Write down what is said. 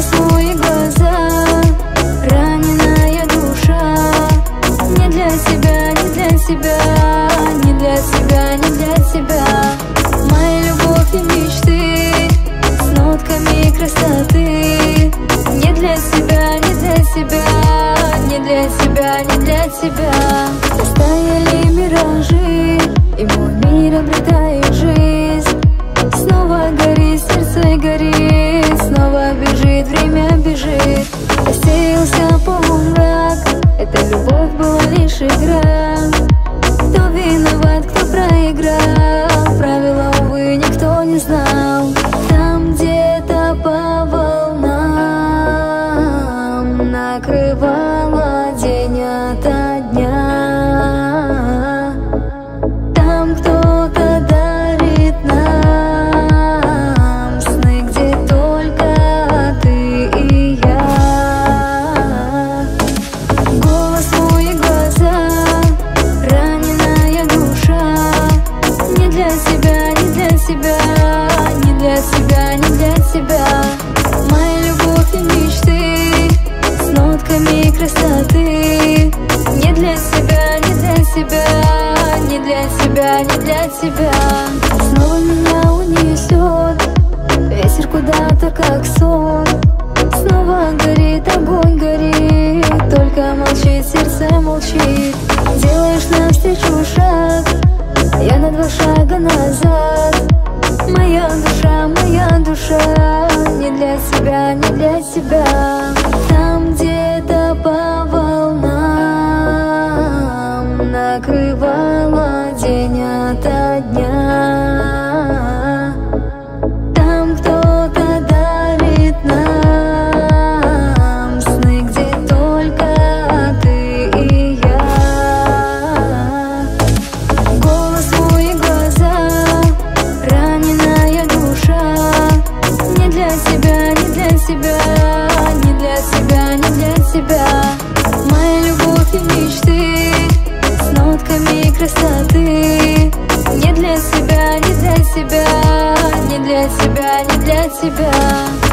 Волосные глаза, раненая душа. Не для тебя, не для тебя Не для тебя, не для тебя Моя любовь и мечты С нотками красоты. Не для себя, не для себя. Не для тебя, не для тебя Рассеялся полумрак Эта любовь была лишь игра. Кто виноват, кто проиграл не для тебя. Снова меня унесет. Ветер куда-то как сон. Снова горит, огонь горит. Только молчит, сердце молчит. Делаешь навстречу шаг. Я на два шага назад. Моя душа, моя душа. Не для себя, не для себя. Там где-то по волнам накрывает Не для себя, не для себя Не для себя, не для тебя.